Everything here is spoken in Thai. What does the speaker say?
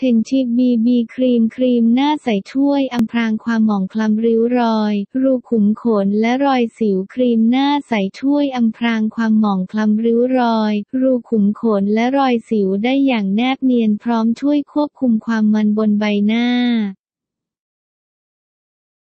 เพนชิบีบีครีมครีมหน้าใสช่วยอำพรางความหมองคล้ำริ้วรอย รูขุมขนและรอยสิวครีมหน้าใสช่วยอำพรางความหมองคล้ำริ้วรอย รูขุมขนและรอยสิวได้อย่างแนบเนียนพร้อมช่วยควบคุมความมันบนใบหน้า